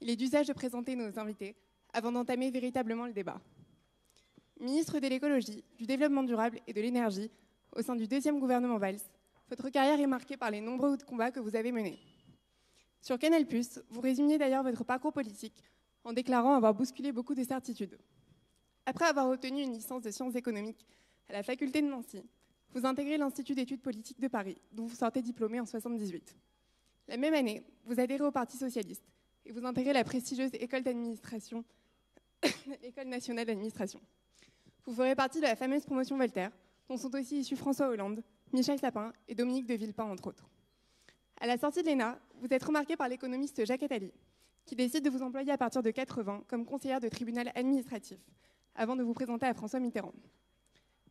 il est d'usage de présenter nos invités avant d'entamer véritablement le débat. Ministre de l'écologie, du développement durable et de l'énergie au sein du deuxième gouvernement Valls, votre carrière est marquée par les nombreux combats que vous avez menés. Sur Canal+, vous résumiez d'ailleurs votre parcours politique en déclarant avoir bousculé beaucoup de certitudes. Après avoir obtenu une licence de sciences économiques à la faculté de Nancy, vous intégrez l'Institut d'études politiques de Paris, dont vous sortez diplômé en 78. La même année, vous adhérez au Parti socialiste et vous intégrez la prestigieuse école nationale d'administration. Vous ferez partie de la fameuse promotion Voltaire, dont sont aussi issus François Hollande, Michel Sapin et Dominique de Villepin, entre autres. À la sortie de l'ENA, vous êtes remarqué par l'économiste Jacques Attali, qui décide de vous employer à partir de 80 comme conseillère de tribunal administratif, avant de vous présenter à François Mitterrand.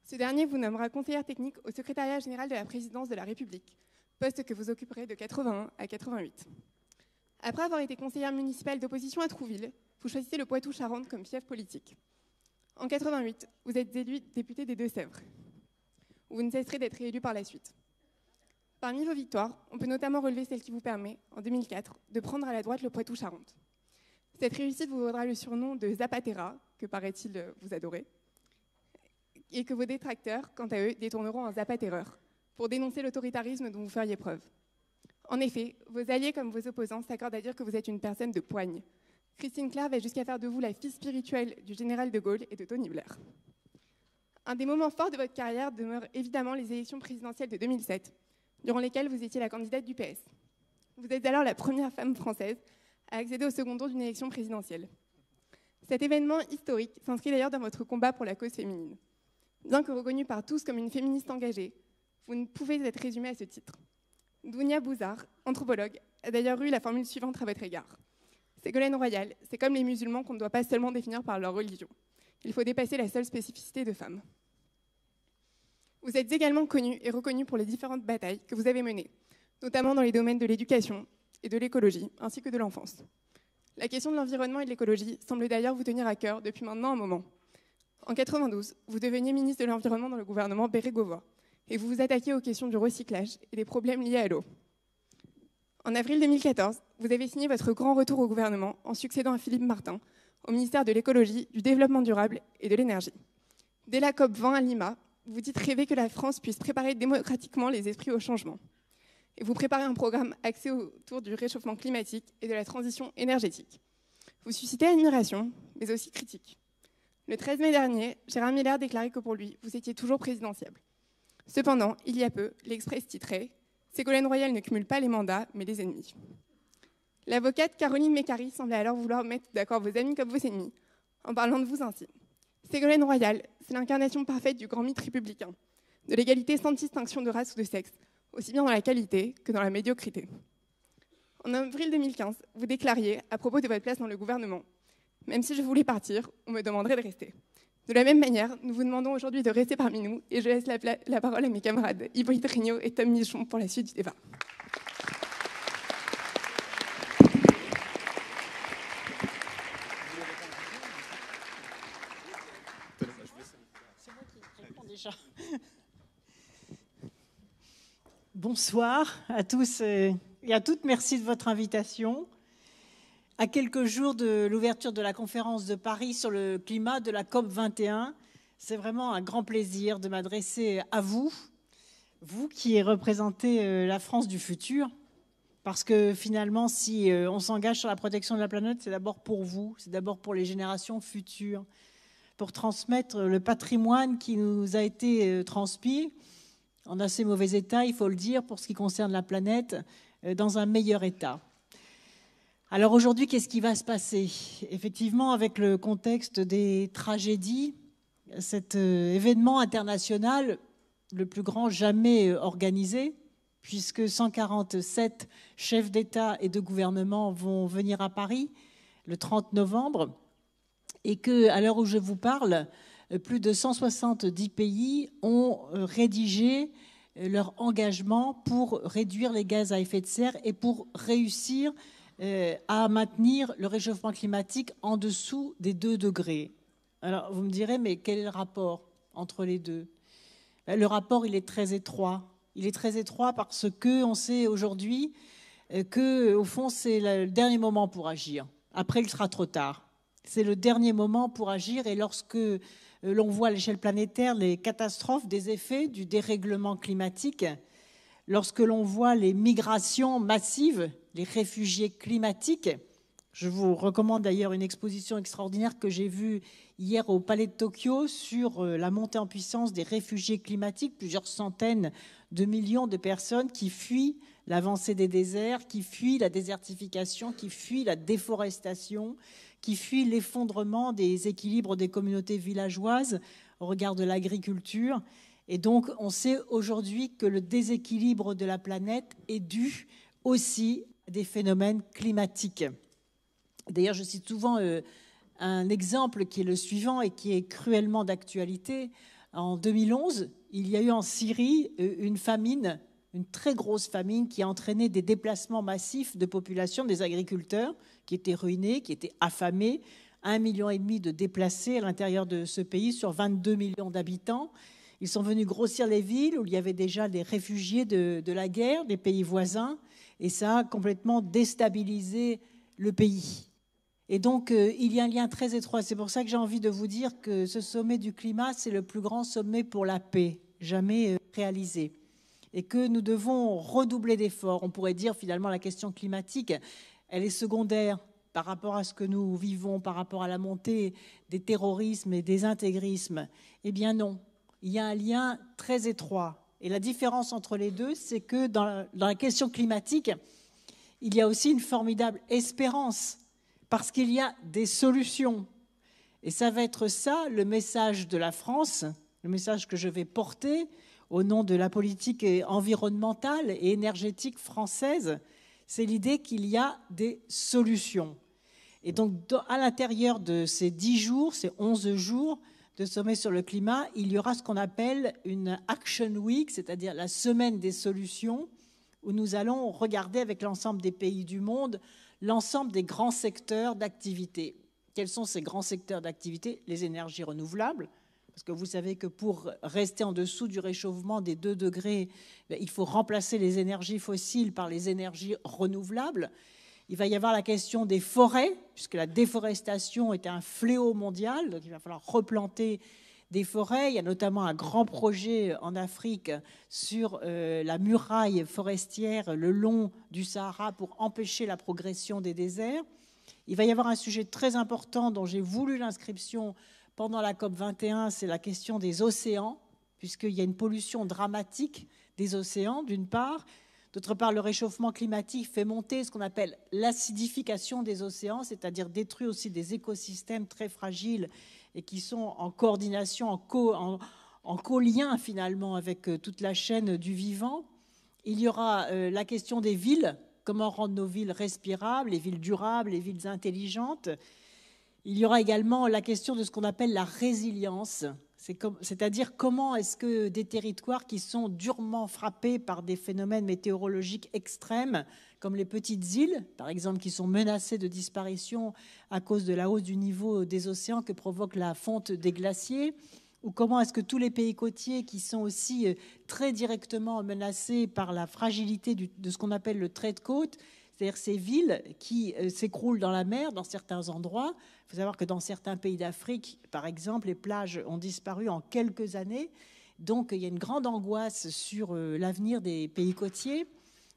Ce dernier vous nommera conseillère technique au secrétariat général de la présidence de la République, poste que vous occuperez de 81 à 88. Après avoir été conseillère municipale d'opposition à Trouville, vous choisissez le Poitou-Charentes comme fief politique. En 88, vous êtes élu député des Deux-Sèvres. Vous ne cesserez d'être réélu par la suite. Parmi vos victoires, on peut notamment relever celle qui vous permet, en 2004, de prendre à la droite le Poitou-Charentes. Cette réussite vous vaudra le surnom de Zapatera, que paraît-il vous adorer, et que vos détracteurs, quant à eux, détourneront en Zapaterreur, pour dénoncer l'autoritarisme dont vous feriez preuve. En effet, vos alliés comme vos opposants s'accordent à dire que vous êtes une personne de poigne. Christine Claire va jusqu'à faire de vous la fille spirituelle du général de Gaulle et de Tony Blair. Un des moments forts de votre carrière demeure évidemment les élections présidentielles de 2007, durant lesquelles vous étiez la candidate du PS. Vous êtes alors la première femme française à accéder au second tour d'une élection présidentielle. Cet événement historique s'inscrit d'ailleurs dans votre combat pour la cause féminine. Bien que reconnue par tous comme une féministe engagée, vous ne pouvez être résumée à ce titre. Dounia Bouzard, anthropologue, a d'ailleurs eu la formule suivante à votre égard. Ségolène Royal, c'est comme les musulmans qu'on ne doit pas seulement définir par leur religion. Il faut dépasser la seule spécificité de femme. Vous êtes également connue et reconnue pour les différentes batailles que vous avez menées, notamment dans les domaines de l'éducation et de l'écologie, ainsi que de l'enfance. La question de l'environnement et de l'écologie semble d'ailleurs vous tenir à cœur depuis maintenant un moment. En 92, vous deveniez ministre de l'Environnement dans le gouvernement Bérégovoy et vous vous attaquez aux questions du recyclage et des problèmes liés à l'eau. En avril 2014, vous avez signé votre grand retour au gouvernement en succédant à Philippe Martin au ministère de l'écologie, du développement durable et de l'énergie. Dès la COP 20 à Lima, vous dites rêver que la France puisse préparer démocratiquement les esprits au changement. Et vous préparez un programme axé autour du réchauffement climatique et de la transition énergétique. Vous suscitez admiration, mais aussi critique. Le 13 mai dernier, Gérard Miller déclarait que pour lui, vous étiez toujours présidentiable. Cependant, il y a peu, l'Express titrait Ségolène Royal ne cumule pas les mandats, mais les ennemis. L'avocate Caroline Mécari semblait alors vouloir mettre d'accord vos amis comme vos ennemis, en parlant de vous ainsi. Ségolène Royal, c'est l'incarnation parfaite du grand mythe républicain, de l'égalité sans distinction de race ou de sexe, aussi bien dans la qualité que dans la médiocrité. En avril 2015, vous déclariez, à propos de votre place dans le gouvernement, même si je voulais partir, on me demanderait de rester. De la même manière, nous vous demandons aujourd'hui de rester parmi nous et je laisse la, parole à mes camarades Yves Trignot et Tom Michon pour la suite du débat. Bonsoir à tous et à toutes. Merci de votre invitation. À quelques jours de l'ouverture de la conférence de Paris sur le climat de la COP 21, c'est vraiment un grand plaisir de m'adresser à vous, vous qui représentez euh, la France du futur. Parce que finalement, si euh, on s'engage sur la protection de la planète, c'est d'abord pour vous, c'est d'abord pour les générations futures, pour transmettre le patrimoine qui nous a été euh, transmis en assez mauvais état, il faut le dire, pour ce qui concerne la planète, dans un meilleur état. Alors aujourd'hui, qu'est-ce qui va se passer? Effectivement, avec le contexte des tragédies, cet euh, événement international, le plus grand jamais euh, organisé, puisque 147 chefs d'État et de gouvernement vont venir à Paris le 30 novembre, et que, à l'heure où je vous parle, plus de 170 pays ont euh, rédigé euh, leur engagement pour réduire les gaz à effet de serre et pour réussir euh, à maintenir le réchauffement climatique en dessous des 2 degrés. Alors vous me direz, mais quel est le rapport entre les deux? Ben, Le rapport, il est très étroit. Il est très étroit parce que on sait aujourd'hui que, au fond, c'est le dernier moment pour agir Après, il sera trop tard. C'est le dernier moment pour agir et lorsque euh, l'on voit à l'échelle planétaire les catastrophes des effets du dérèglement climatique, lorsque l'on voit les migrations massives, les réfugiés climatiques, je vous recommande d'ailleurs une exposition extraordinaire que j'ai vue hier au Palais de Tokyo sur euh, la montée en puissance des réfugiés climatiques, plusieurs centaines de millions de personnes qui fuient l'avancée des déserts, qui fuient la désertification, qui fuient la déforestation, qui fuient l'effondrement des équilibres des communautés villageoises au regard de l'agriculture. Et donc, on sait aujourd'hui que le déséquilibre de la planète est dû aussi des phénomènes climatiques. D'ailleurs, je cite souvent euh, un exemple qui est le suivant et qui est cruellement d'actualité. En 2011, il y a eu en Syrie euh, une famine, une très grosse famine qui a entraîné des déplacements massifs de population, des agriculteurs qui étaient ruinés, qui étaient affamés, un million et demi de déplacés à l'intérieur de ce pays sur 22 millions d'habitants. Ils sont venus grossir les villes où il y avait déjà des réfugiés de, de la guerre, des pays voisins, et ça a complètement déstabilisé le pays. Et donc, euh, il y a un lien très étroit. C'est pour ça que j'ai envie de vous dire que ce sommet du climat, c'est le plus grand sommet pour la paix, jamais euh, réalisé. Et que nous devons redoubler d'efforts. On pourrait dire finalement la question climatique, elle est secondaire par rapport à ce que nous vivons, par rapport à la montée des terrorismes et des intégrismes. Eh bien non, il y a un lien très étroit. Et la différence entre les deux, c'est que dans la question climatique, il y a aussi une formidable espérance parce qu'il y a des solutions. Et ça va être ça le message de la France, le message que je vais porter au nom de la politique environnementale et énergétique française, c'est l'idée qu'il y a des solutions. Et donc, à l'intérieur de ces dix jours, ces onze jours de sommet sur le climat, il y aura ce qu'on appelle une Action Week, c'est-à-dire la semaine des solutions, où nous allons regarder avec l'ensemble des pays du monde l'ensemble des grands secteurs d'activité. Quels sont ces grands secteurs d'activité? Les énergies renouvelables, parce que vous savez que pour rester en dessous du réchauffement des 2 degrés, ben, il faut remplacer les énergies fossiles par les énergies renouvelables. Il va y avoir la question des forêts, puisque la déforestation est un fléau mondial, donc il va falloir replanter des forêts. Il y a notamment un grand projet en Afrique sur euh, la muraille forestière le long du Sahara pour empêcher la progression des déserts. Il va y avoir un sujet très important dont j'ai voulu l'inscription pendant la COP 21, c'est la question des océans, puisqu'il y a une pollution dramatique des océans, d'une part. D'autre part, le réchauffement climatique fait monter ce qu'on appelle l'acidification des océans, c'est-à-dire détruit aussi des écosystèmes très fragiles et qui sont en coordination, en, co, en, lien finalement avec euh, toute la chaîne du vivant. Il y aura euh, la question des villes, comment rendre nos villes respirables, les villes durables, les villes intelligentes? Il y aura également la question de ce qu'on appelle la résilience, c'est-à-dire comment est-ce que des territoires qui sont durement frappés par des phénomènes météorologiques extrêmes, comme les petites îles, par exemple, qui sont menacées de disparition à cause de la hausse du niveau des océans que provoque la fonte des glaciers, ou comment est-ce que tous les pays côtiers qui sont aussi euh, très directement menacés par la fragilité de ce qu'on appelle le trait de côte, c'est-à-dire ces villes qui euh, s'écroulent dans la mer dans certains endroits. Il faut savoir que dans certains pays d'Afrique, par exemple, les plages ont disparu en quelques années. Donc il y a une grande angoisse sur euh, l'avenir des pays côtiers.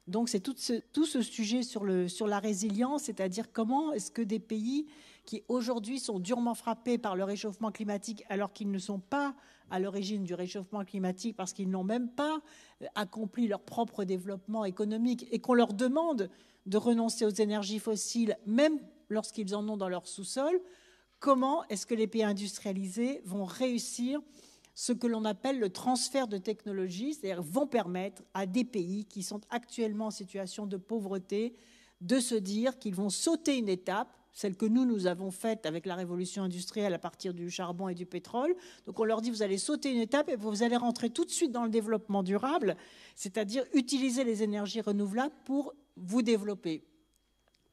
Donc c'est tout ce, sujet sur la résilience, c'est-à-dire comment est-ce que des pays qui aujourd'hui sont durement frappés par le réchauffement climatique alors qu'ils ne sont pas à l'origine du réchauffement climatique parce qu'ils n'ont même pas euh, accompli leur propre développement économique et qu'on leur demande de renoncer aux énergies fossiles, même lorsqu'ils en ont dans leur sous-sol, comment est-ce que les pays industrialisés vont réussir ce que l'on appelle le transfert de technologie, c'est-à-dire vont permettre à des pays qui sont actuellement en situation de pauvreté de se dire qu'ils vont sauter une étape, celle que nous, nous avons faite avec la révolution industrielle à partir du charbon et du pétrole. Donc on leur dit, vous allez sauter une étape et vous allez rentrer tout de suite dans le développement durable, c'est-à-dire utiliser les énergies renouvelables pour vous développer.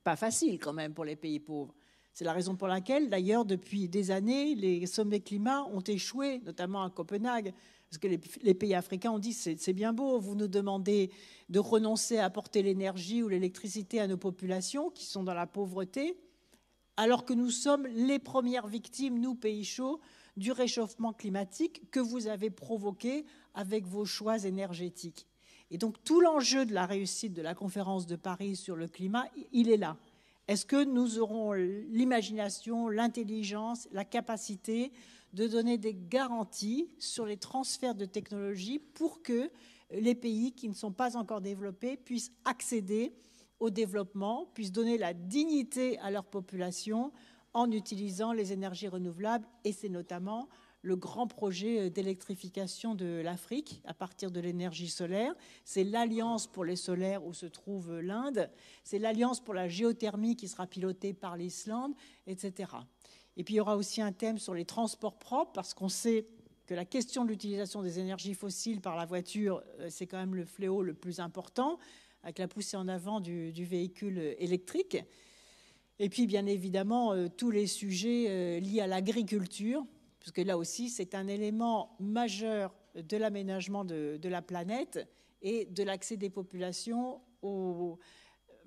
Pas facile quand même pour les pays pauvres. C'est la raison pour laquelle, d'ailleurs, depuis des années, les sommets climat ont échoué, notamment à Copenhague. Parce que les, pays africains ont dit c'est bien beau, vous nous demandez de renoncer à apporter l'énergie ou l'électricité à nos populations qui sont dans la pauvreté. alors que nous sommes les premières victimes, nous, pays chauds, du réchauffement climatique que vous avez provoqué avec vos choix énergétiques. Et donc tout l'enjeu de la réussite de la conférence de Paris sur le climat, il est là. Est-ce que nous aurons l'imagination, l'intelligence, la capacité de donner des garanties sur les transferts de technologies pour que les pays qui ne sont pas encore développés puissent accéder au développement, puissent donner la dignité à leur population en utilisant les énergies renouvelables, et c'est notamment le grand projet d'électrification de l'Afrique à partir de l'énergie solaire. C'est l'Alliance pour les solaires où se trouve l'Inde. C'est l'Alliance pour la géothermie qui sera pilotée par l'Islande, etc. Et puis il y aura aussi un thème sur les transports propres parce qu'on sait que la question de l'utilisation des énergies fossiles par la voiture, euh, c'est quand même le fléau le plus important, avec la poussée en avant du, véhicule électrique. Et puis, bien évidemment, euh, tous les sujets euh, liés à l'agriculture, puisque là aussi, c'est un élément majeur de l'aménagement de, la planète et de l'accès des populations aux,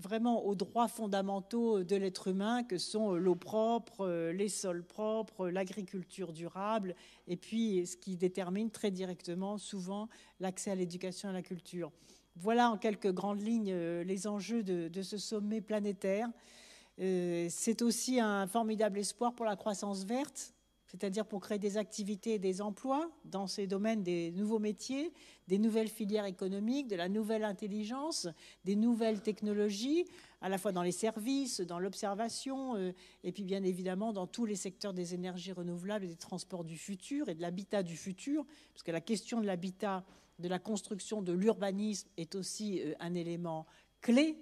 vraiment aux droits fondamentaux de l'être humain que sont l'eau propre, les sols propres, l'agriculture durable, et puis ce qui détermine très directement souvent l'accès à l'éducation et à la culture. Voilà en quelques grandes lignes euh, les enjeux de, ce sommet planétaire. Euh, c'est aussi un formidable espoir pour la croissance verte c'est-à-dire pour créer des activités et des emplois dans ces domaines des nouveaux métiers, des nouvelles filières économiques, de la nouvelle intelligence, des nouvelles technologies, à la fois dans les services, dans l'observation, euh, et puis bien évidemment dans tous les secteurs des énergies renouvelables et des transports du futur et de l'habitat du futur, parce que la question de l'habitat, de la construction, de l'urbanisme est aussi euh, un élément clé,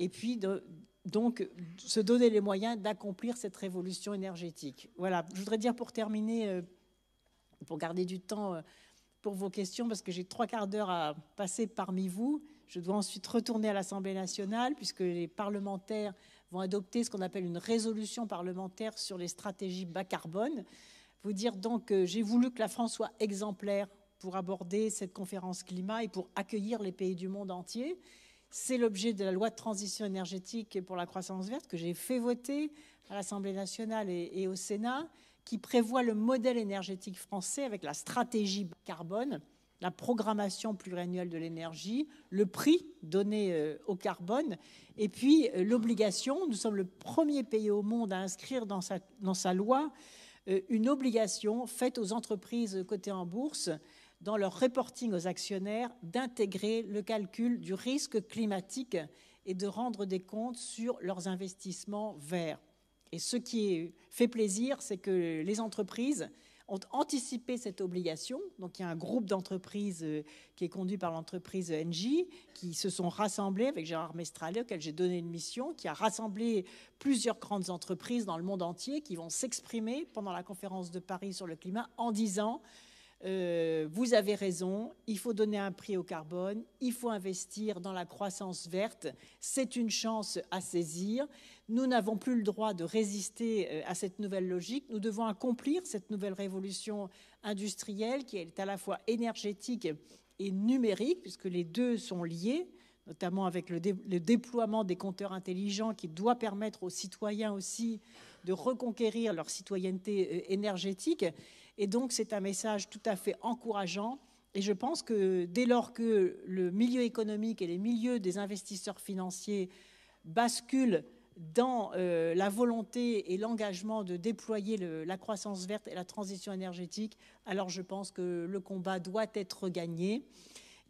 et puis de, donc se donner les moyens d'accomplir cette révolution énergétique. Voilà, je voudrais dire pour terminer, euh, pour garder du temps euh, pour vos questions, parce que j'ai trois quarts d'heure à passer parmi vous. Je dois ensuite retourner à l'Assemblée nationale, puisque les parlementaires vont adopter ce qu'on appelle une résolution parlementaire sur les stratégies bas carbone. Vous dire donc que j'ai voulu que la France soit exemplaire pour aborder cette conférence climat et pour accueillir les pays du monde entier. C'est l'objet de la loi de transition énergétique pour la croissance verte que j'ai fait voter à l'Assemblée nationale et, au Sénat, qui prévoit le modèle énergétique français avec la stratégie carbone, la programmation pluriannuelle de l'énergie, le prix donné euh, au carbone, et puis euh, l'obligation, nous sommes le premier pays au monde à inscrire dans sa, loi euh, une obligation faite aux entreprises cotées en bourse dans leur reporting aux actionnaires d'intégrer le calcul du risque climatique et de rendre des comptes sur leurs investissements verts. Et ce qui fait plaisir, c'est que les entreprises ont anticipé cette obligation. Donc il y a un groupe d'entreprises euh, qui est conduit par l'entreprise Engie qui se sont rassemblées avec Gérard Mestralé, auquel j'ai donné une mission, qui a rassemblé plusieurs grandes entreprises dans le monde entier qui vont s'exprimer pendant la conférence de Paris sur le climat en disant euh, vous avez raison, il faut donner un prix au carbone, il faut investir dans la croissance verte, c'est une chance à saisir. Nous n'avons plus le droit de résister euh, à cette nouvelle logique, nous devons accomplir cette nouvelle révolution industrielle qui est à la fois énergétique et numérique, puisque les deux sont liés notamment avec le, déploiement des compteurs intelligents qui doit permettre aux citoyens aussi de reconquérir leur citoyenneté euh, énergétique. Et donc, c'est un message tout à fait encourageant. Et je pense que dès lors que le milieu économique et les milieux des investisseurs financiers basculent dans euh, la volonté et l'engagement de déployer la croissance verte et la transition énergétique, alors je pense que le combat doit être gagné.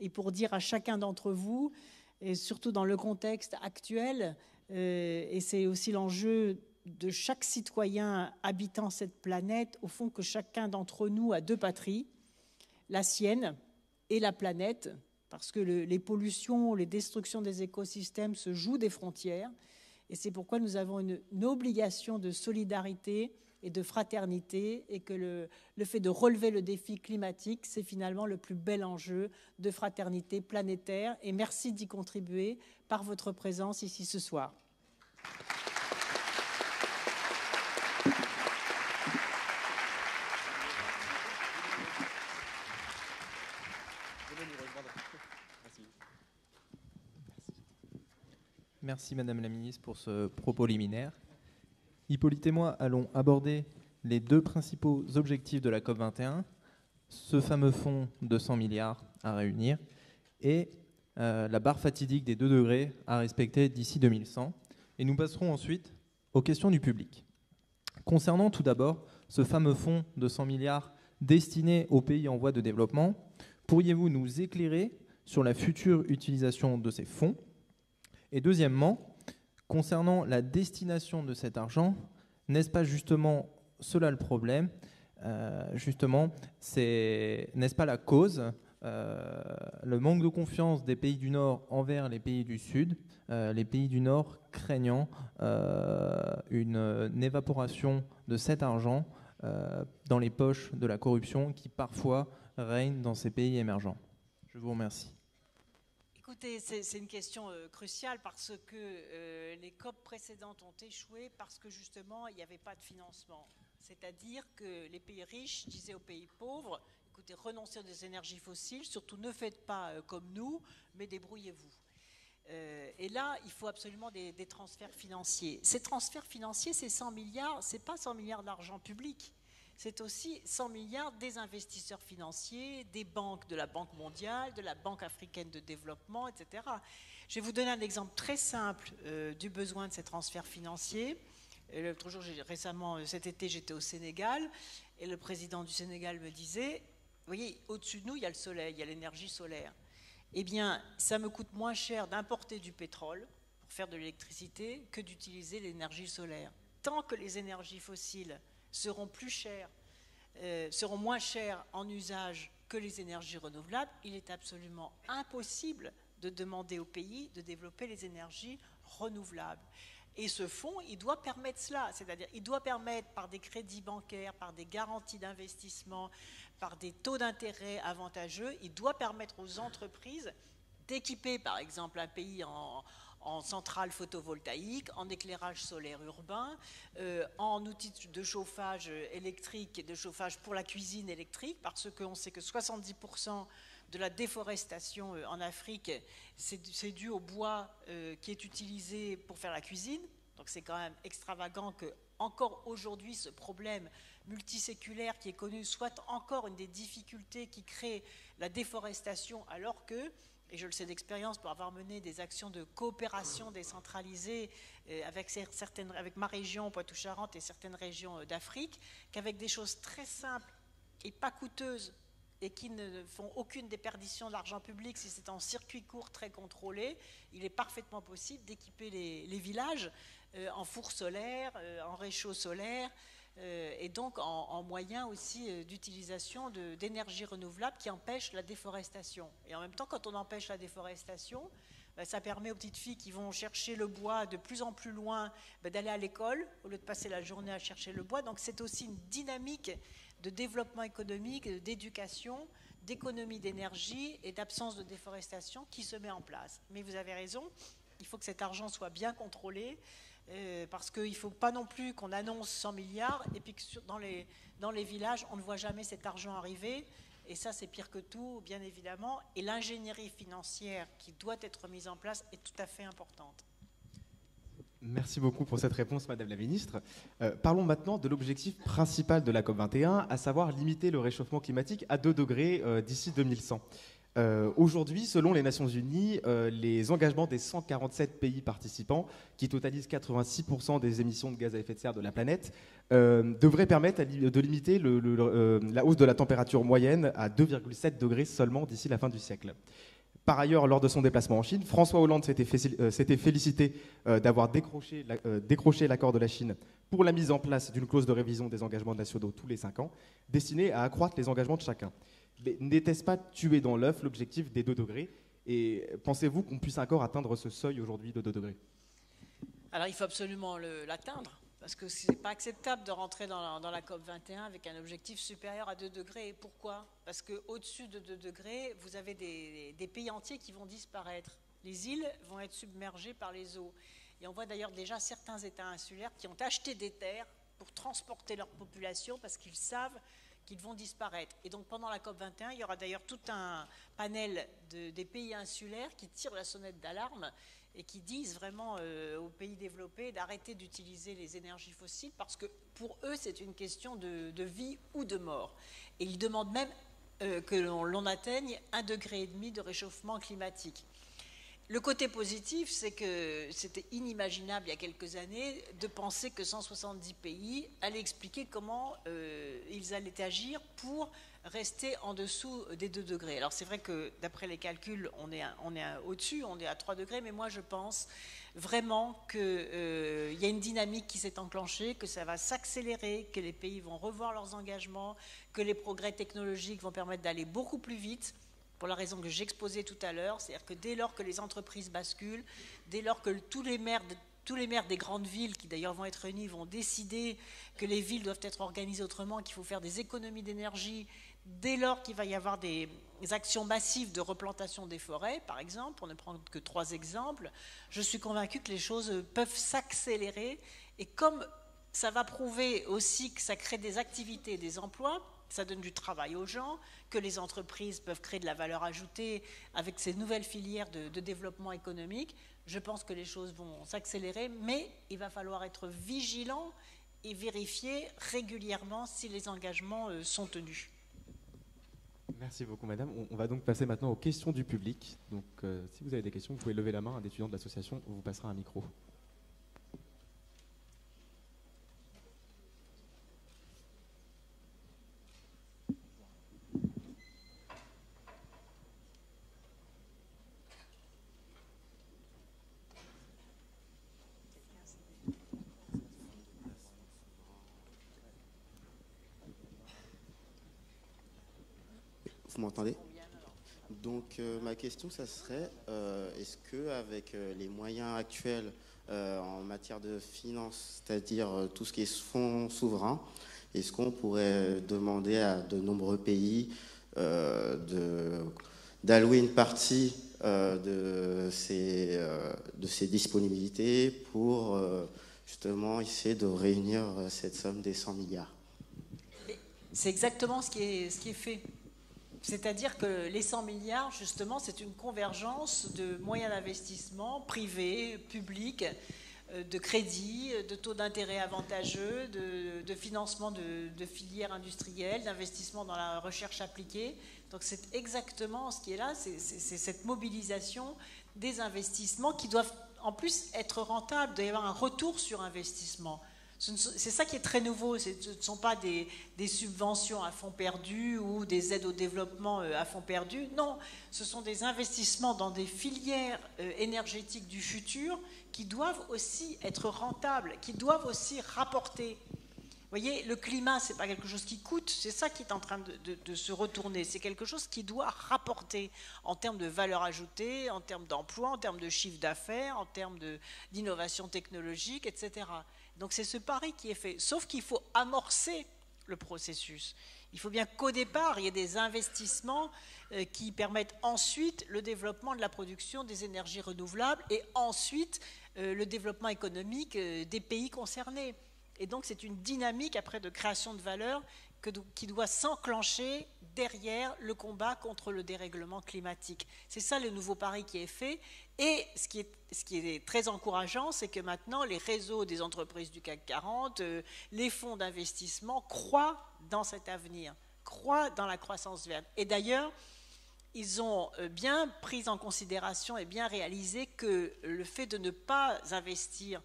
Et pour dire à chacun d'entre vous, et surtout dans le contexte actuel, euh, et c'est aussi l'enjeu de chaque citoyen habitant cette planète, au fond que chacun d'entre nous a deux patries, la sienne et la planète, parce que les pollutions, les destructions des écosystèmes se jouent des frontières, et c'est pourquoi nous avons une, obligation de solidarité et de fraternité, et que le, fait de relever le défi climatique, c'est finalement le plus bel enjeu de fraternité planétaire, et merci d'y contribuer par votre présence ici ce soir. Merci Madame la Ministre pour ce propos liminaire. Hippolyte et moi allons aborder les deux principaux objectifs de la COP21, ce fameux fonds de 100 milliards à réunir et euh, la barre fatidique des 2 degrés à respecter d'ici 2100. Et nous passerons ensuite aux questions du public. Concernant tout d'abord ce fameux fonds de 100 milliards destiné aux pays en voie de développement, pourriez-vous nous éclairer sur la future utilisation de ces fonds? Et deuxièmement, concernant la destination de cet argent, n'est-ce pas justement cela le problème? Euh, Justement, c'est n'est-ce pas la cause euh, le manque de confiance des pays du Nord envers les pays du Sud, euh, les pays du Nord craignant une, une, évaporation de cet argent dans les poches de la corruption qui parfois règne dans ces pays émergents? Je vous remercie. Écoutez, c'est une question euh, cruciale parce que euh, les COP précédentes ont échoué parce que justement, il n'y avait pas de financement. C'est-à-dire que les pays riches disaient aux pays pauvres, écoutez, renoncez aux énergies fossiles, surtout ne faites pas euh, comme nous, mais débrouillez-vous. et là, il faut absolument des, transferts financiers. Ces transferts financiers, ces 100 milliards, ce n'est pas 100 milliards d'argent public c'est aussi 100 milliards des investisseurs financiers, des banques, de la Banque mondiale, de la Banque africaine de développement, etc. Je vais vous donner un exemple très simple euh, du besoin de ces transferts financiers. L'autre récemment, euh, cet été, j'étais au Sénégal et le président du Sénégal me disait, vous voyez, au-dessus de nous, il y a le soleil, il y a l'énergie solaire. Eh bien, ça me coûte moins cher d'importer du pétrole pour faire de l'électricité que d'utiliser l'énergie solaire. Tant que les énergies fossiles seront plus euh, seront moins chers en usage que les énergies renouvelables, il est absolument impossible de demander au pays de développer les énergies renouvelables. Et ce fonds, il doit permettre cela, c'est-à-dire il doit permettre par des crédits bancaires, par des garanties d'investissement, par des taux d'intérêt avantageux, il doit permettre aux entreprises d'équiper par exemple un pays en, en centrales photovoltaïques, en éclairage solaire urbain, euh, en outils de chauffage électrique et de chauffage pour la cuisine électrique, parce qu'on sait que 70% de la déforestation euh, en Afrique, c'est dû au bois euh, qui est utilisé pour faire la cuisine. Donc c'est quand même extravagant que encore aujourd'hui ce problème multiséculaire qui est connu soit encore une des difficultés qui crée la déforestation alors que et je le sais d'expérience pour avoir mené des actions de coopération décentralisée euh, avec, certaines, avec ma région, Poitou-Charentes, et certaines régions euh, d'Afrique, qu'avec des choses très simples et pas coûteuses et qui ne font aucune déperdition d'argent public si c'est en circuit court très contrôlé, il est parfaitement possible d'équiper les, villages euh, en four solaire, en réchaud solaire, et donc en, moyen aussi euh, d'utilisation d'énergie renouvelable qui empêche la déforestation. Et en même temps, quand on empêche la déforestation, bah, ça permet aux petites filles qui vont chercher le bois de plus en plus loin bah, d'aller à l'école au lieu de passer la journée à chercher le bois. Donc c'est aussi une dynamique de développement économique, d'éducation, d'économie d'énergie et d'absence de déforestation qui se met en place. Mais vous avez raison, il faut que cet argent soit bien contrôlé. Euh, parce qu'il ne faut pas non plus qu'on annonce 100 milliards et puis que dans, les, dans les villages, on ne voit jamais cet argent arriver. Et ça, c'est pire que tout, bien évidemment. Et l'ingénierie financière qui doit être mise en place est tout à fait importante. Merci beaucoup pour cette réponse, Madame la Ministre. Euh, parlons maintenant de l'objectif principal de la COP21, à savoir limiter le réchauffement climatique à 2 degrés euh, d'ici 2100. Euh, aujourd'hui, selon les Nations Unies, euh, les engagements des 147 pays participants, qui totalisent 86% des émissions de gaz à effet de serre de la planète, euh, devraient permettre de limiter la hausse de la température moyenne à 2,7 degrés seulement d'ici la fin du siècle. Par ailleurs, lors de son déplacement en Chine, François Hollande s'était félicité d'avoir décroché l'accord de la Chine pour la mise en place d'une clause de révision des engagements nationaux tous les 5 ans, destinée à accroître les engagements de chacun n'était-ce pas tuer dans l'œuf l'objectif des 2 degrés? Et pensez-vous qu'on puisse encore atteindre ce seuil aujourd'hui de 2 degrés? Alors il faut absolument l'atteindre, parce que ce n'est pas acceptable de rentrer dans la, COP 21 avec un objectif supérieur à 2 degrés. pourquoi? Parce qu'au-dessus de 2 degrés, vous avez des, des pays entiers qui vont disparaître. Les îles vont être submergées par les eaux. Et on voit d'ailleurs déjà certains États insulaires qui ont acheté des terres pour transporter leur population parce qu'ils savent qu'ils vont disparaître. Et donc pendant la COP 21, il y aura d'ailleurs tout un panel des pays insulaires qui tirent la sonnette d'alarme et qui disent vraiment euh, aux pays développés d'arrêter d'utiliser les énergies fossiles parce que pour eux, c'est une question de, vie ou de mort. Et ils demandent même euh, que l'on atteigne un degré et demi de réchauffement climatique. Le côté positif, c'est que c'était inimaginable il y a quelques années de penser que 170 pays allaient expliquer comment euh, ils allaient agir pour rester en dessous des 2 degrés. Alors c'est vrai que d'après les calculs, on est, au-dessus, on est à 3 degrés, mais moi je pense vraiment qu'il euh, y a une dynamique qui s'est enclenchée, que ça va s'accélérer, que les pays vont revoir leurs engagements, que les progrès technologiques vont permettre d'aller beaucoup plus vite pour la raison que j'exposais tout à l'heure, c'est-à-dire que dès lors que les entreprises basculent, dès lors que tous les maires des grandes villes, qui d'ailleurs vont être réunis, vont décider que les villes doivent être organisées autrement, qu'il faut faire des économies d'énergie, dès lors qu'il va y avoir des actions massives de replantation des forêts, par exemple, pour ne prendre que trois exemples, je suis convaincue que les choses peuvent s'accélérer. Et comme ça va prouver aussi que ça crée des activités, des emplois, ça donne du travail aux gens, que les entreprises peuvent créer de la valeur ajoutée avec ces nouvelles filières de, développement économique, je pense que les choses vont s'accélérer, mais il va falloir être vigilant et vérifier régulièrement si les engagements euh, sont tenus. Merci beaucoup, madame. On, va donc passer maintenant aux questions du public. Donc, euh, si vous avez des questions, vous pouvez lever la main. Un étudiant de l'association vous passera un micro. Vous m'entendez? Donc euh, ma question, ça serait, euh, est-ce que avec euh, les moyens actuels en matière de finances, c'est-à-dire tout ce qui est fonds souverains, est-ce qu'on pourrait demander à de nombreux pays d'allouer une partie de, ces, de ces disponibilités pour justement essayer de réunir cette somme des 100 milliards? C'est exactement ce qui est, ce qui est fait. C'est-à-dire que les 100 milliards, justement, c'est une convergence de moyens d'investissement privés, publics, euh, de crédits, de taux d'intérêt avantageux, de, financement de, filières industrielles, d'investissement dans la recherche appliquée. Donc c'est exactement ce qui est là, c'est cette mobilisation des investissements qui doivent en plus être rentables, il avoir un retour sur investissement. C'est ça qui est très nouveau. Ce ne sont pas des, subventions à fond perdu ou des aides au développement euh, à fond perdu. Non, ce sont des investissements dans des filières euh, énergétiques du futur qui doivent aussi être rentables, qui doivent aussi rapporter. Vous voyez, le climat, ce n'est pas quelque chose qui coûte, c'est ça qui est en train de, de se retourner. C'est quelque chose qui doit rapporter en termes de valeur ajoutée, en termes d'emploi, en termes de chiffre d'affaires, en termes d'innovation technologique, etc. Donc c'est ce pari qui est fait. Sauf qu'il faut amorcer le processus. Il faut bien qu'au départ, il y ait des investissements euh, qui permettent ensuite le développement de la production des énergies renouvelables et ensuite euh, le développement économique euh, des pays concernés. Et donc c'est une dynamique après de création de valeur qui doit s'enclencher derrière le combat contre le dérèglement climatique. C'est ça le nouveau pari qui est fait. Et ce qui est, très encourageant, c'est que maintenant, les réseaux des entreprises du CAC 40, euh, les fonds d'investissement croient dans cet avenir, croient dans la croissance verte. Et d'ailleurs, ils ont euh, bien pris en considération et bien réalisé que le fait de ne pas investir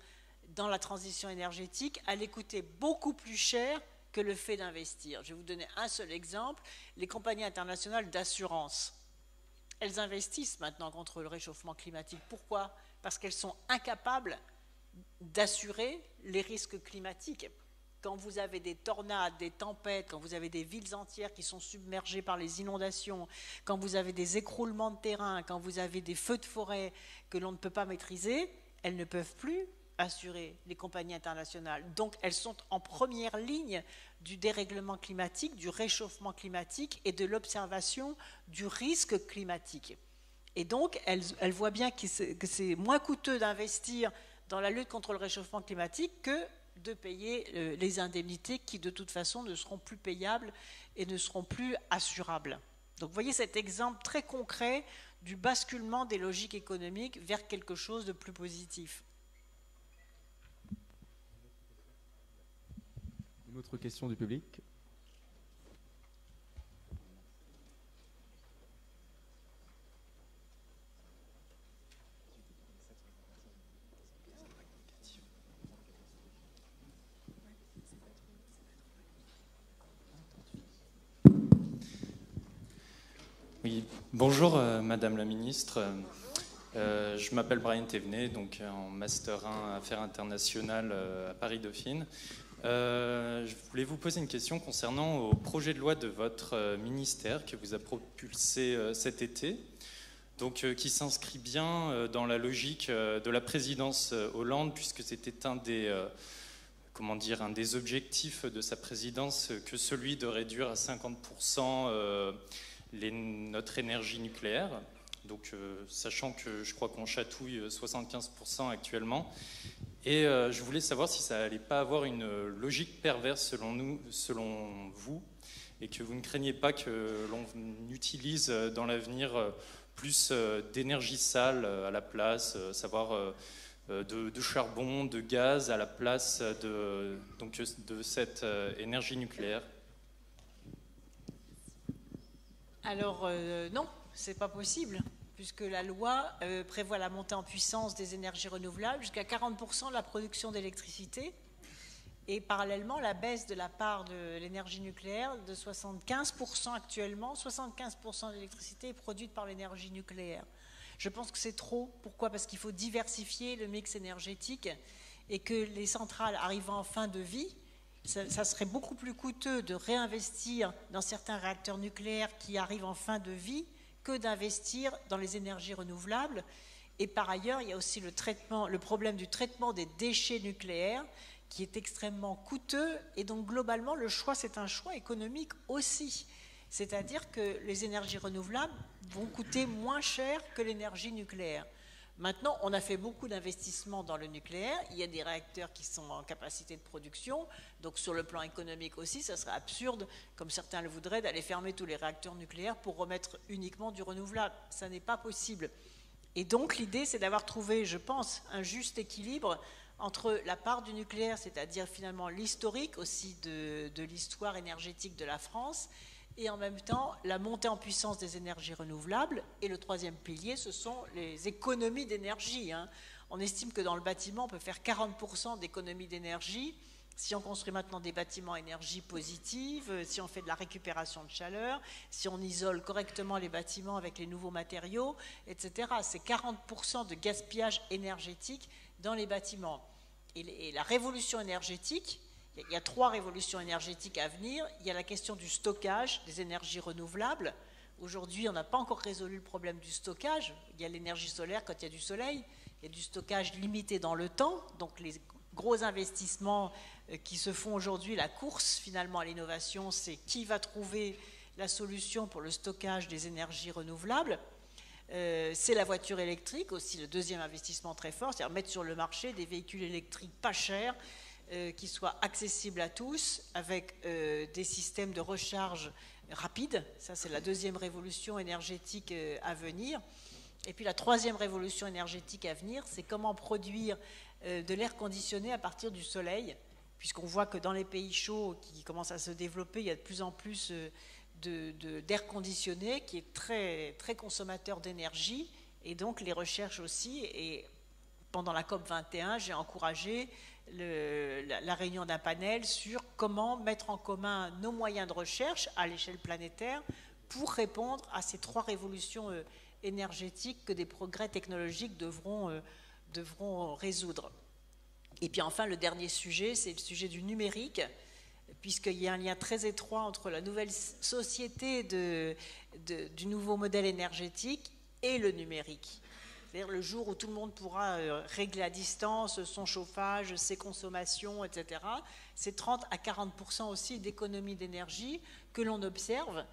dans la transition énergétique allait coûter beaucoup plus cher le fait d'investir. Je vais vous donner un seul exemple, les compagnies internationales d'assurance. Elles investissent maintenant contre le réchauffement climatique. Pourquoi? Parce qu'elles sont incapables d'assurer les risques climatiques. Quand vous avez des tornades, des tempêtes, quand vous avez des villes entières qui sont submergées par les inondations, quand vous avez des écroulements de terrain, quand vous avez des feux de forêt que l'on ne peut pas maîtriser, elles ne peuvent plus assurer les compagnies internationales. Donc elles sont en première ligne du dérèglement climatique, du réchauffement climatique et de l'observation du risque climatique. Et donc elles, voient bien que c'est moins coûteux d'investir dans la lutte contre le réchauffement climatique que de payer euh, les indemnités qui de toute façon ne seront plus payables et ne seront plus assurables. Donc vous voyez cet exemple très concret du basculement des logiques économiques vers quelque chose de plus positif. Une autre question du public Oui, bonjour euh, Madame la Ministre. Euh, je m'appelle Brian Thévenet, donc en Master 1 Affaires internationales euh, à Paris-Dauphine. Je voulais vous poser une question concernant au projet de loi de votre ministère que vous a propulsé cet été, donc qui s'inscrit bien dans la logique de la présidence Hollande, puisque c'était un des comment dire, un des objectifs de sa présidence que celui de réduire à 50% notre énergie nucléaire. Donc, euh, sachant que je crois qu'on chatouille 75% actuellement. Et euh, je voulais savoir si ça n'allait pas avoir une logique perverse selon nous, selon vous, et que vous ne craignez pas que l'on utilise dans l'avenir plus d'énergie sale à la place, savoir de, charbon, de gaz à la place de, donc, de cette énergie nucléaire. Alors euh, non, c'est pas possible, puisque la loi euh, prévoit la montée en puissance des énergies renouvelables jusqu'à 40% de la production d'électricité, et parallèlement la baisse de la part de l'énergie nucléaire de 75% actuellement. 75% d'électricité est produite par l'énergie nucléaire. Je pense que c'est trop. Pourquoi? Parce qu'il faut diversifier le mix énergétique et que les centrales arrivant en fin de vie, ça, serait beaucoup plus coûteux de réinvestir dans certains réacteurs nucléaires qui arrivent en fin de vie que d'investir dans les énergies renouvelables. Et par ailleurs, il y a aussi le, problème du traitement des déchets nucléaires qui est extrêmement coûteux. Et donc globalement, le choix, c'est un choix économique aussi. C'est-à-dire que les énergies renouvelables vont coûter moins cher que l'énergie nucléaire. Maintenant, on a fait beaucoup d'investissements dans le nucléaire. Il y a des réacteurs qui sont en capacité de production. Donc, sur le plan économique aussi, ça serait absurde, comme certains le voudraient, d'aller fermer tous les réacteurs nucléaires pour remettre uniquement du renouvelable. Ça n'est pas possible. Et donc, l'idée, c'est d'avoir trouvé, je pense, un juste équilibre entre la part du nucléaire, c'est-à-dire finalement l'historique aussi de, de l'histoire énergétique de la France, et en même temps la montée en puissance des énergies renouvelables. Et le troisième pilier, ce sont les économies d'énergie. Hein. On estime que dans le bâtiment, on peut faire 40% d'économies d'énergie si on construit maintenant des bâtiments à énergie positive, si on fait de la récupération de chaleur, si on isole correctement les bâtiments avec les nouveaux matériaux, etc. C'est 40% de gaspillage énergétique dans les bâtiments. Et la révolution énergétique, il y a trois révolutions énergétiques à venir. Il y a la question du stockage des énergies renouvelables. Aujourd'hui, on n'a pas encore résolu le problème du stockage. Il y a l'énergie solaire quand il y a du soleil. Il y a du stockage limité dans le temps. Donc les gros investissements euh, qui se font aujourd'hui, la course finalement à l'innovation, c'est qui va trouver la solution pour le stockage des énergies renouvelables. Euh, c'est la voiture électrique aussi, le deuxième investissement très fort, c'est-à-dire mettre sur le marché des véhicules électriques pas chers euh, qui soit accessible à tous avec euh, des systèmes de recharge rapide. Ça, c'est la deuxième révolution énergétique euh, à venir. Et puis la troisième révolution énergétique à venir, c'est comment produire de l'air conditionné à partir du soleil, puisqu'on voit que dans les pays chauds qui commencent à se développer, il y a de plus en plus d'air conditionné qui est très, très consommateur d'énergie, et donc les recherches aussi. Et pendant la COP 21, j'ai encouragé la, réunion d'un panel sur comment mettre en commun nos moyens de recherche à l'échelle planétaire pour répondre à ces trois révolutions euh, énergétiques que des progrès technologiques devront, euh, devront résoudre. Et puis enfin, le dernier sujet, c'est le sujet du numérique, puisqu'il y a un lien très étroit entre la nouvelle société du nouveau modèle énergétique et le numérique. C'est-à-dire le jour où tout le monde pourra euh, régler à distance son chauffage, ses consommations, etc. C'est 30 à 40% aussi d'économie d'énergie que l'on observe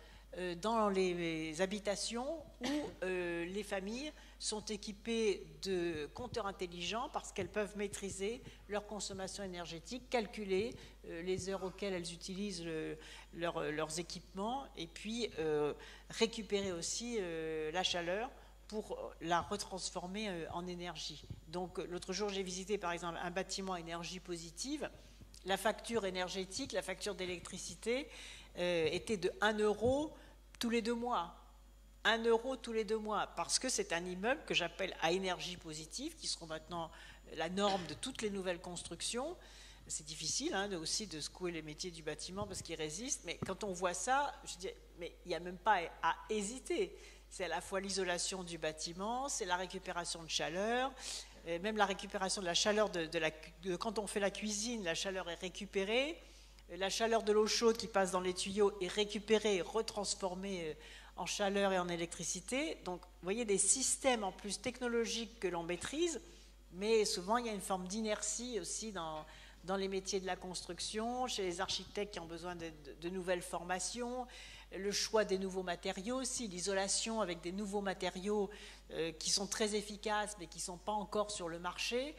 dans les habitations où les familles sont équipées de compteurs intelligents parce qu'elles peuvent maîtriser leur consommation énergétique, calculer euh, les heures auxquelles elles utilisent leurs équipements et puis euh, récupérer aussi euh, la chaleur pour la retransformer en énergie. Donc l'autre jour, j'ai visité par exemple un bâtiment à énergie positive. La facture énergétique, la facture d'électricité était de 1 euro tous les deux mois. 1 euro tous les deux mois, parce que c'est un immeuble que j'appelle à énergie positive, qui seront maintenant la norme de toutes les nouvelles constructions. C'est difficile hein, aussi de secouer les métiers du bâtiment parce qu'ils résistent, mais quand on voit ça, je dis, mais il n'y a même pas à hésiter. C'est à la fois l'isolation du bâtiment, c'est la récupération de chaleur, même la récupération de la chaleur de, la, quand on fait la cuisine, la chaleur est récupérée, la chaleur de l'eau chaude qui passe dans les tuyaux est récupérée, retransformée euh, en chaleur et en électricité. Donc, vous voyez des systèmes en plus technologiques que l'on maîtrise, mais souvent il y a une forme d'inertie aussi dans les métiers de la construction, chez les architectes qui ont besoin de, nouvelles formations, le choix des nouveaux matériaux aussi, l'isolation avec des nouveaux matériaux euh, qui sont très efficaces mais qui ne sont pas encore sur le marché.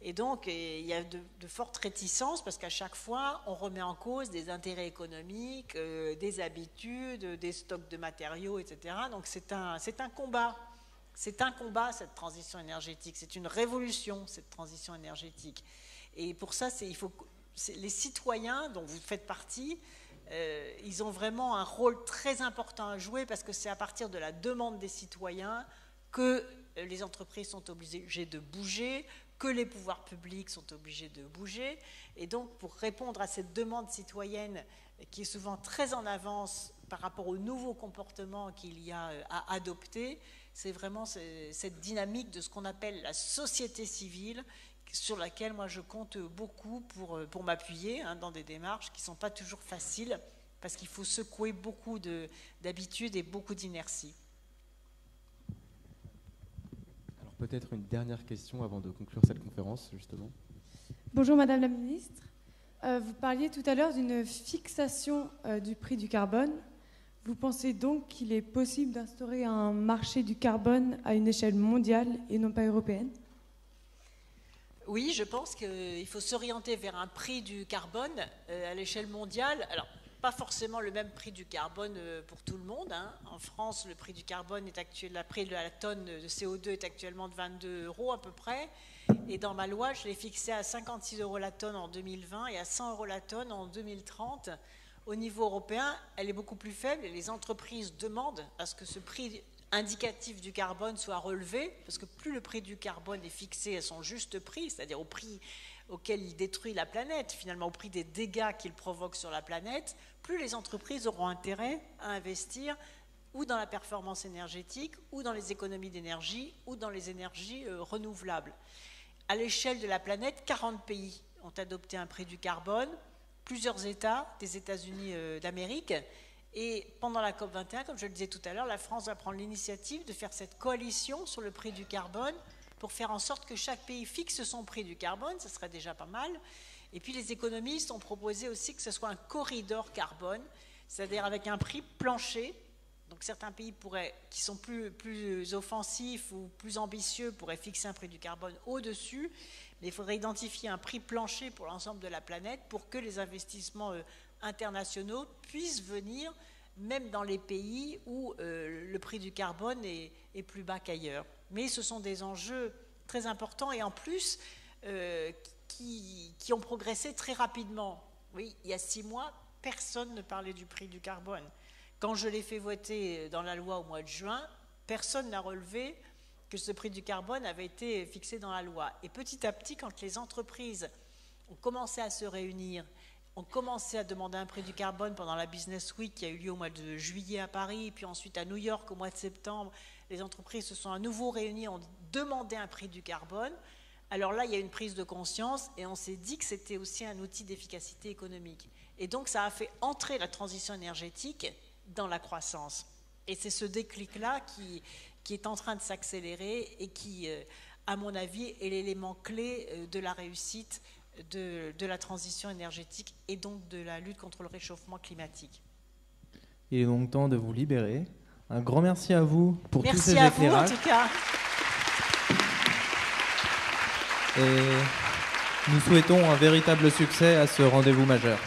Et donc, il y a de, fortes réticences parce qu'à chaque fois, on remet en cause des intérêts économiques, euh, des habitudes, des stocks de matériaux, etc. Donc, c'est un, un combat. C'est un combat, cette transition énergétique. C'est une révolution, cette transition énergétique. Et pour ça, il faut, les citoyens dont vous faites partie, euh, ils ont vraiment un rôle très important à jouer parce que c'est à partir de la demande des citoyens que les entreprises sont obligées de bouger, que les pouvoirs publics sont obligés de bouger. Et donc, pour répondre à cette demande citoyenne qui est souvent très en avance par rapport aux nouveaux comportements qu'il y a euh, à adopter, c'est vraiment cette dynamique de ce qu'on appelle la société civile sur laquelle moi je compte beaucoup pour, euh, pour m'appuyer hein, dans des démarches qui ne sont pas toujours faciles parce qu'il faut secouer beaucoup d'habitudes et beaucoup d'inertie. peut-être une dernière question avant de conclure cette conférence, justement. Bonjour Madame la Ministre. Euh, vous parliez tout à l'heure d'une fixation euh, du prix du carbone. Vous pensez donc qu'il est possible d'instaurer un marché du carbone à une échelle mondiale et non pas européenne? Oui, je pense qu'il faut s'orienter vers un prix du carbone euh, à l'échelle mondiale. Alors, pas forcément le même prix du carbone euh, pour tout le monde. Hein. En France, le prix du carbone est actuel, le prix de la tonne de CO2 est actuellement de 22 euros à peu près. Et dans ma loi, je l'ai fixé à 56 euros la tonne en 2020 et à 100 euros la tonne en 2030. Au niveau européen, elle est beaucoup plus faible et les entreprises demandent à ce que ce prix indicatif du carbone soit relevé, parce que plus le prix du carbone est fixé à son juste prix, c'est-à-dire au prix auquel il détruit la planète, finalement au prix des dégâts qu'il provoque sur la planète, plus les entreprises auront intérêt à investir ou dans la performance énergétique, ou dans les économies d'énergie, ou dans les énergies euh, renouvelables. À l'échelle de la planète, 40 pays ont adopté un prix du carbone, plusieurs États des États-Unis euh, d'Amérique. Et pendant la COP21, comme je le disais tout à l'heure, la France va prendre l'initiative de faire cette coalition sur le prix du carbone pour faire en sorte que chaque pays fixe son prix du carbone, ce serait déjà pas mal. Et puis les économistes ont proposé aussi que ce soit un corridor carbone, c'est-à-dire avec un prix plancher. Donc certains pays pourraient, qui sont plus, plus offensifs ou plus ambitieux pourraient fixer un prix du carbone au-dessus, mais il faudrait identifier un prix plancher pour l'ensemble de la planète pour que les investissements euh, internationaux puissent venir même dans les pays où euh, le prix du carbone est plus bas qu'ailleurs mais ce sont des enjeux très importants et en plus euh, qui, ont progressé très rapidement. Oui, il y a six mois, personne ne parlait du prix du carbone. Quand je l'ai fait voter dans la loi au mois de juin, personne n'a relevé que ce prix du carbone avait été fixé dans la loi. Et petit à petit, quand les entreprises ont commencé à se réunir, ont commencé à demander un prix du carbone pendant la Business Week qui a eu lieu au mois de juillet à Paris, puis ensuite à New York au mois de septembre, les entreprises se sont à nouveau réunies, ont demandé un prix du carbone. Alors là, il y a une prise de conscience et on s'est dit que c'était aussi un outil d'efficacité économique. Et donc, ça a fait entrer la transition énergétique dans la croissance. Et c'est ce déclic-là qui, qui, est en train de s'accélérer et qui, euh, à mon avis, est l'élément clé euh, de la réussite de, de la transition énergétique et donc de la lutte contre le réchauffement climatique. Il est donc temps de vous libérer. Un grand merci à vous pour tous ces Merci à vous en éclairages. tout cas. Et nous souhaitons un véritable succès à ce rendez-vous majeur.